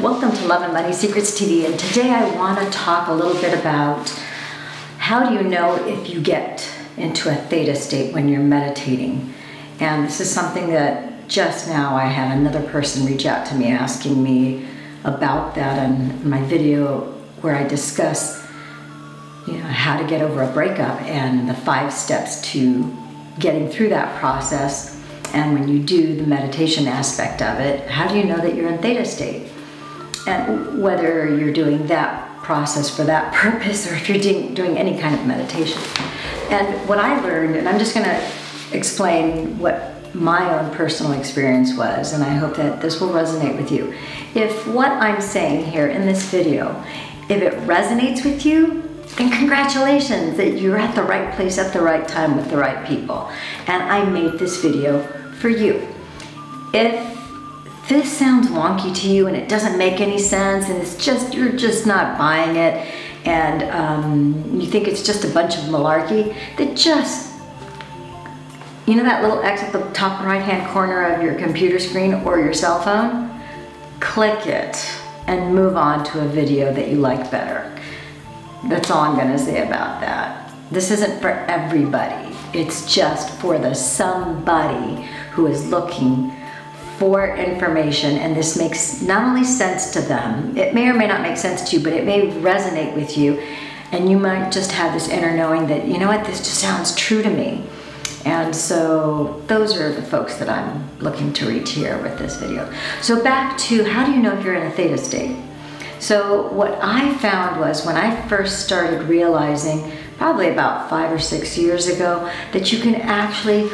Welcome to Love and Money Secrets TV, and today I want to talk a little bit about how do you know if you get into a theta state when you're meditating. And this is something that just now I had another person reach out to me asking me about that in my video where I discuss you know, how to get over a breakup and the five steps to getting through that process. And when you do the meditation aspect of it, how do you know that you're in theta state? And whether you're doing that process for that purpose or if you're doing, doing any kind of meditation. And what I learned, and I'm just going to explain what my own personal experience was, and I hope that this will resonate with you. If what I'm saying here in this video, if it resonates with you, then congratulations that you're at the right place at the right time with the right people. And I made this video for you. If this sounds wonky to you and it doesn't make any sense and it's just, you're just not buying it and um, you think it's just a bunch of malarkey, that just, you know that little X at the top right hand corner of your computer screen or your cell phone? Click it and move on to a video that you like better. That's all I'm gonna say about that. This isn't for everybody. It's just for the somebody who is looking for information and this makes not only sense to them, it may or may not make sense to you, but it may resonate with you and you might just have this inner knowing that, you know what, this just sounds true to me. And so those are the folks that I'm looking to reach here with this video. So back to how do you know if you're in a theta state? So what I found was when I first started realizing, probably about five or six years ago, that you can actually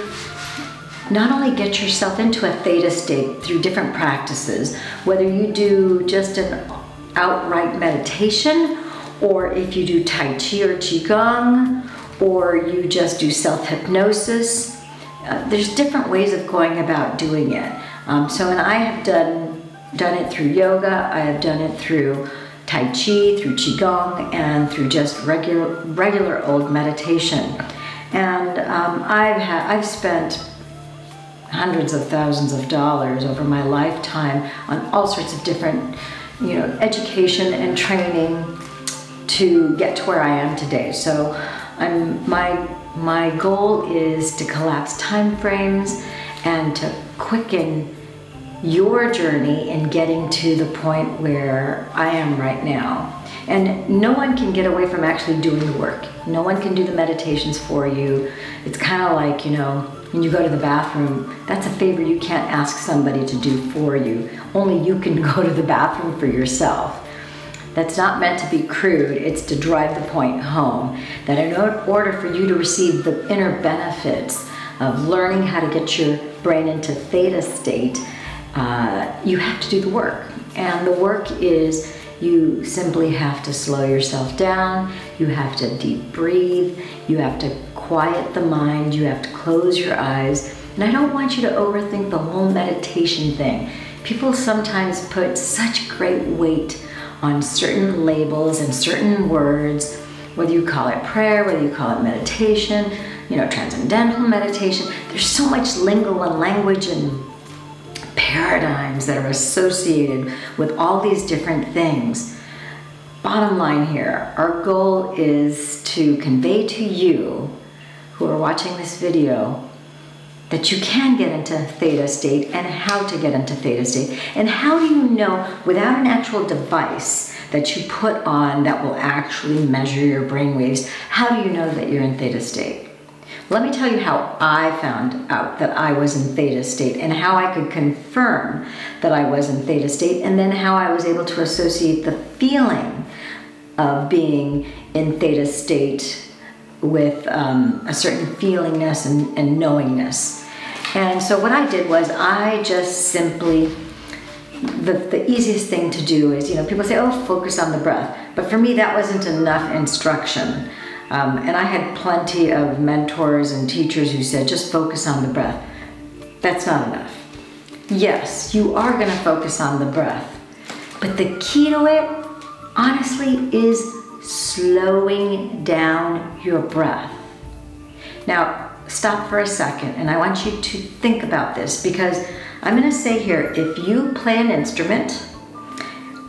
not only get yourself into a theta state through different practices, whether you do just an outright meditation, or if you do Tai Chi or Qigong, or you just do self-hypnosis, uh, there's different ways of going about doing it. Um, so, and I have done done it through yoga, I have done it through Tai Chi, through Qigong, and through just regular regular old meditation. And um, I've had I've spent hundreds of thousands of dollars over my lifetime on all sorts of different, you know, education and training to get to where I am today. So I'm, my, my goal is to collapse time frames and to quicken your journey in getting to the point where I am right now. And no one can get away from actually doing the work. No one can do the meditations for you. It's kind of like, you know, when you go to the bathroom, that's a favor you can't ask somebody to do for you. Only you can go to the bathroom for yourself. That's not meant to be crude, it's to drive the point home. That in order for you to receive the inner benefits of learning how to get your brain into theta state, uh, you have to do the work. And the work is you simply have to slow yourself down, you have to deep breathe, you have to quiet the mind, you have to close your eyes. And I don't want you to overthink the whole meditation thing. People sometimes put such great weight on certain labels and certain words, whether you call it prayer, whether you call it meditation, you know, transcendental meditation. There's so much lingo and language and paradigms that are associated with all these different things. Bottom line here, our goal is to convey to you who are watching this video that you can get into theta state and how to get into theta state. And how do you know without an actual device that you put on that will actually measure your brain waves, how do you know that you're in theta state? Let me tell you how I found out that I was in theta state and how I could confirm that I was in theta state and then how I was able to associate the feeling of being in theta state with um, a certain feelingness and, and knowingness. And so what I did was I just simply, the, the easiest thing to do is, you know, people say, oh, focus on the breath. But for me, that wasn't enough instruction. Um, and I had plenty of mentors and teachers who said, just focus on the breath. That's not enough. Yes, you are going to focus on the breath. But the key to it, honestly, is slowing down your breath. Now, stop for a second and I want you to think about this because I'm going to say here if you play an instrument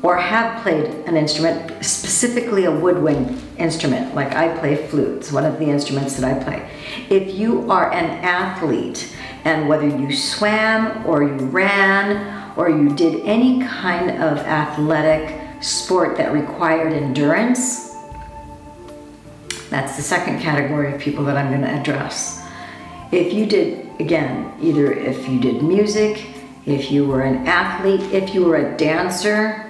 or have played an instrument, specifically a woodwind instrument, like I play flutes, one of the instruments that I play. If you are an athlete, and whether you swam or you ran or you did any kind of athletic sport that required endurance, that's the second category of people that I'm going to address. If you did, again, either if you did music, if you were an athlete, if you were a dancer,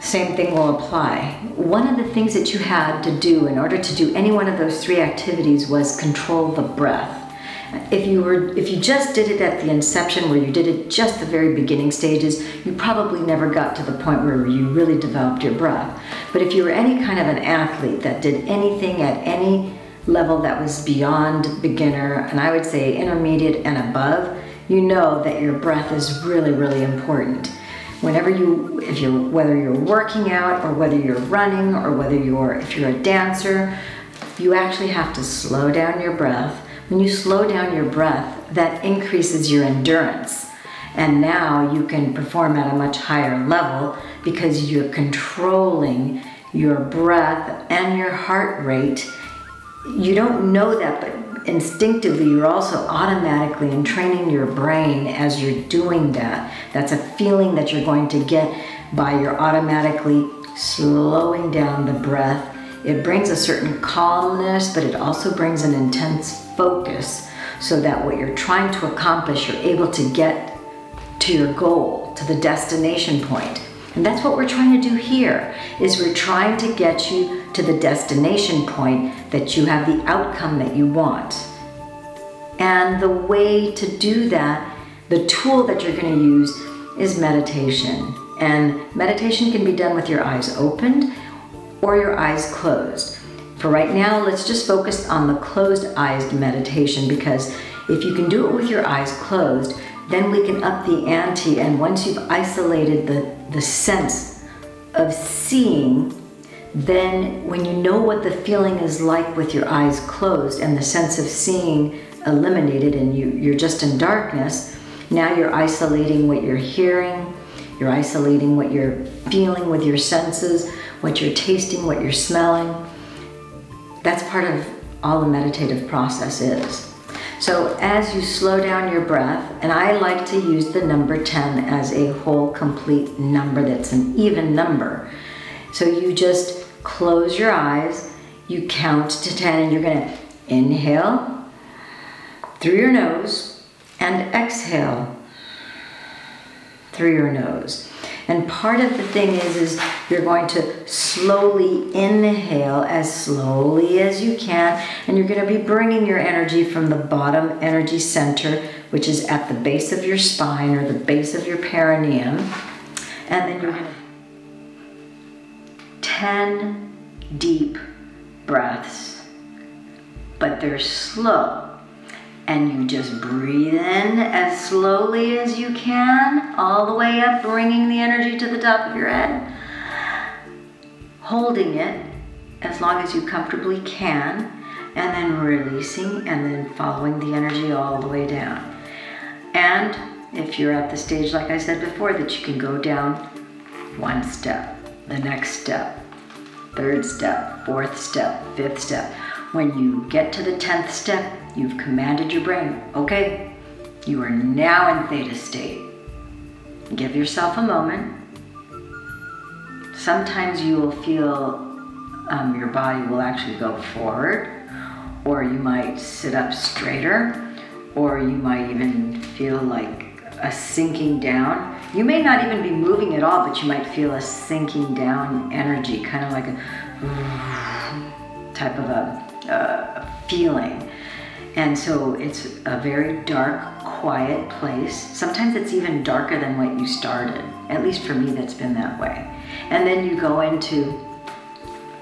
same thing will apply. One of the things that you had to do in order to do any one of those three activities was control the breath. If you were, if you just did it at the inception, where you did it just the very beginning stages, you probably never got to the point where you really developed your breath. But if you were any kind of an athlete that did anything at any level that was beyond beginner, and I would say intermediate and above, you know that your breath is really, really important. Whenever you, if you're, whether you're working out or whether you're running or whether you're, if you're a dancer, you actually have to slow down your breath. When you slow down your breath, that increases your endurance. And now you can perform at a much higher level because you're controlling your breath and your heart rate. You don't know that, but instinctively you're also automatically entraining your brain as you're doing that. That's a feeling that you're going to get by your automatically slowing down the breath. It brings a certain calmness, but it also brings an intense focus so that what you're trying to accomplish, you're able to get to your goal, to the destination point. And that's what we're trying to do here, is we're trying to get you to the destination point that you have the outcome that you want. And the way to do that, the tool that you're going to use is meditation. And meditation can be done with your eyes opened or your eyes closed. For right now, let's just focus on the closed eyes meditation because if you can do it with your eyes closed, then we can up the ante. And once you've isolated the, the sense of seeing, then when you know what the feeling is like with your eyes closed and the sense of seeing eliminated and you, you're just in darkness, now you're isolating what you're hearing, you're isolating what you're feeling with your senses, what you're tasting, what you're smelling. That's part of all the meditative process is. So as you slow down your breath, and I like to use the number 10 as a whole complete number that's an even number. So you just close your eyes, you count to 10, and you're gonna inhale through your nose and exhale through your nose. And part of the thing is, is you're going to slowly inhale as slowly as you can, and you're going to be bringing your energy from the bottom energy center, which is at the base of your spine or the base of your perineum. And then you're going to 10 deep breaths, but they're slow and you just breathe in as slowly as you can, all the way up, bringing the energy to the top of your head. Holding it as long as you comfortably can, and then releasing and then following the energy all the way down. And if you're at the stage, like I said before, that you can go down one step, the next step, third step, fourth step, fifth step. When you get to the 10th step, You've commanded your brain, okay, you are now in theta state. Give yourself a moment. Sometimes you will feel um, your body will actually go forward, or you might sit up straighter, or you might even feel like a sinking down. You may not even be moving at all, but you might feel a sinking down energy, kind of like a type of a feeling. And so it's a very dark, quiet place. Sometimes it's even darker than what you started. At least for me, that's been that way. And then you go into,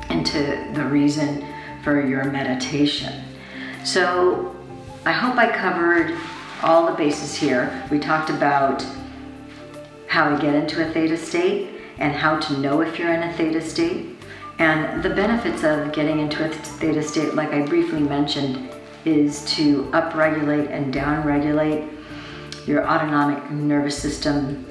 into the reason for your meditation. So I hope I covered all the bases here. We talked about how to get into a theta state and how to know if you're in a theta state. And the benefits of getting into a theta state, like I briefly mentioned, is to upregulate and downregulate your autonomic nervous system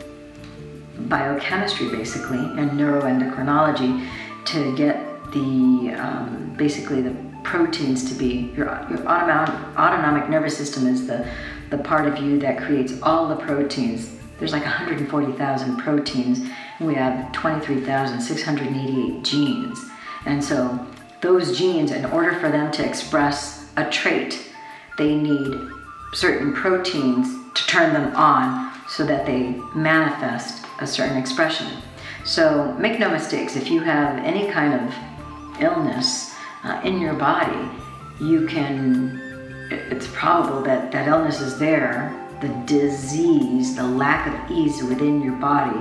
biochemistry basically and neuroendocrinology to get the um, basically the proteins to be your, your autonomic, autonomic nervous system is the the part of you that creates all the proteins. There's like 140,000 proteins and we have 23,688 genes. And so those genes in order for them to express a trait they need certain proteins to turn them on so that they manifest a certain expression. So make no mistakes, if you have any kind of illness uh, in your body, you can, it's probable that that illness is there, the disease, the lack of ease within your body,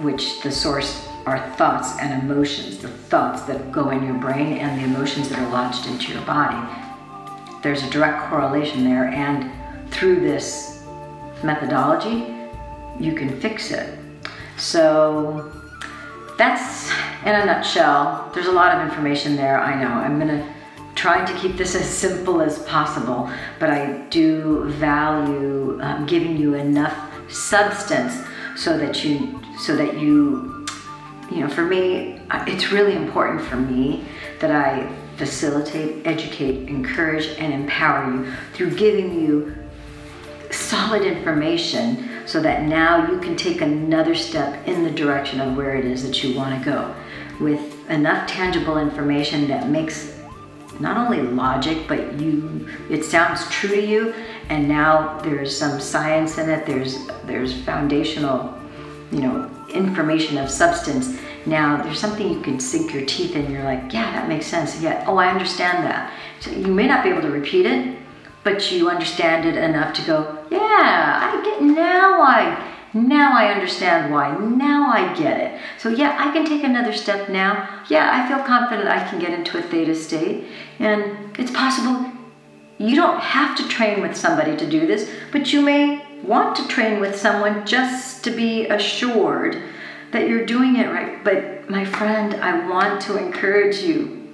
which the source are thoughts and emotions, the thoughts that go in your brain and the emotions that are lodged into your body. There's a direct correlation there, and through this methodology, you can fix it. So that's in a nutshell. There's a lot of information there, I know. I'm gonna try to keep this as simple as possible, but I do value um, giving you enough substance so that you, so that you, you know, for me, it's really important for me that I facilitate, educate, encourage, and empower you through giving you solid information so that now you can take another step in the direction of where it is that you want to go with enough tangible information that makes not only logic but you it sounds true to you and now there's some science in it there's there's foundational you know information of substance now there's something you can sink your teeth in you're like yeah that makes sense yeah oh i understand that so you may not be able to repeat it but you understand it enough to go, yeah, I get now I now I understand why. Now I get it. So yeah, I can take another step now. Yeah, I feel confident I can get into a theta state. And it's possible you don't have to train with somebody to do this, but you may want to train with someone just to be assured that you're doing it right. But my friend, I want to encourage you.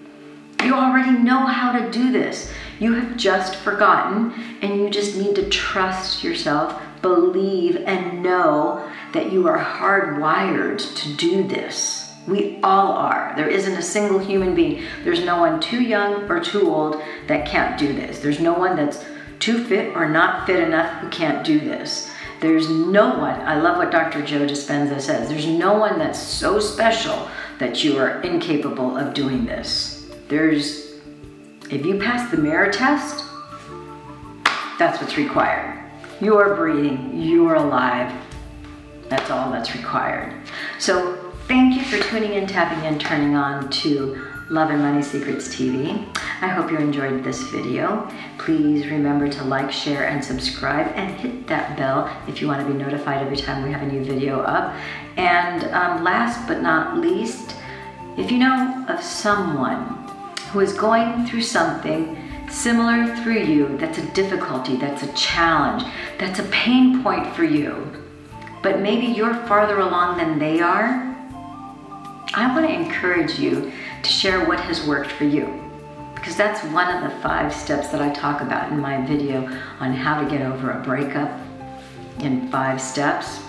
You already know how to do this. You have just forgotten, and you just need to trust yourself, believe, and know that you are hardwired to do this. We all are. There isn't a single human being. There's no one too young or too old that can't do this. There's no one that's too fit or not fit enough who can't do this. There's no one, I love what Dr. Joe Dispenza says, there's no one that's so special that you are incapable of doing this. There's if you pass the mirror test, that's what's required. You're breathing, you're alive. That's all that's required. So thank you for tuning in, tapping in, turning on to Love and Money Secrets TV. I hope you enjoyed this video. Please remember to like, share, and subscribe, and hit that bell if you want to be notified every time we have a new video up. And um, last but not least, if you know of someone who is going through something similar through you that's a difficulty, that's a challenge, that's a pain point for you, but maybe you're farther along than they are, I want to encourage you to share what has worked for you. Because that's one of the five steps that I talk about in my video on how to get over a breakup in five steps.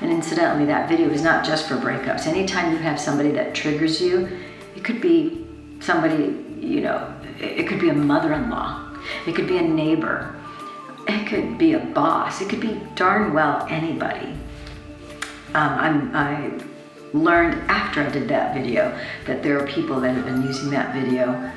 And incidentally, that video is not just for breakups. Anytime you have somebody that triggers you, it could be somebody you know, it could be a mother-in-law, it could be a neighbor, it could be a boss, it could be darn well anybody. Um, i learned after I did that video that there are people that have been using that video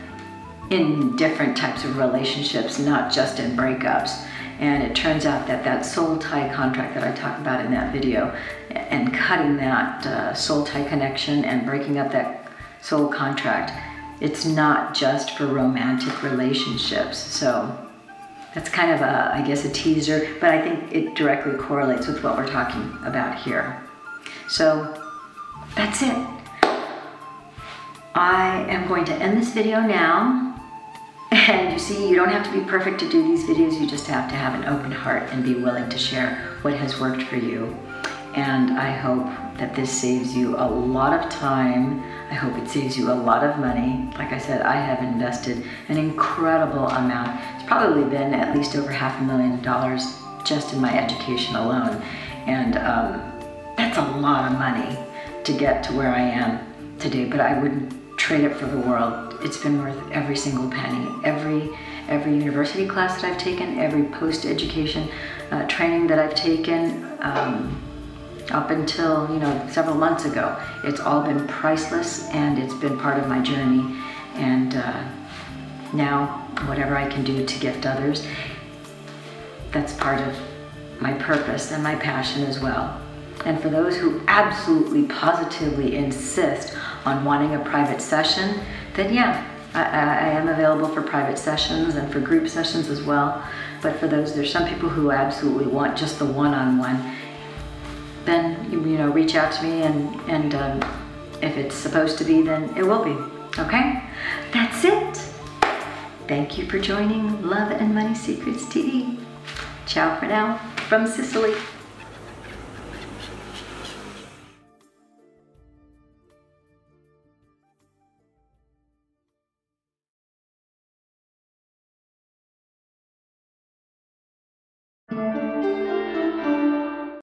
in different types of relationships, not just in breakups. And it turns out that that soul tie contract that I talked about in that video and cutting that uh, soul tie connection and breaking up that soul contract it's not just for romantic relationships. So that's kind of a, I guess, a teaser, but I think it directly correlates with what we're talking about here. So that's it. I am going to end this video now. And you see, you don't have to be perfect to do these videos. You just have to have an open heart and be willing to share what has worked for you. And I hope that this saves you a lot of time I hope it saves you a lot of money. Like I said, I have invested an incredible amount. It's probably been at least over half a million dollars just in my education alone. And um, that's a lot of money to get to where I am today, but I wouldn't trade it for the world. It's been worth every single penny. Every every university class that I've taken, every post-education uh, training that I've taken, um, up until you know several months ago, it's all been priceless, and it's been part of my journey. And uh, now, whatever I can do to gift others, that's part of my purpose and my passion as well. And for those who absolutely positively insist on wanting a private session, then yeah, I, I, am available for private sessions and for group sessions as well. But for those, there's some people who absolutely want just the one-on-one. Then you know, reach out to me, and and um, if it's supposed to be, then it will be. Okay, that's it. Thank you for joining Love and Money Secrets TV. Ciao for now from Sicily.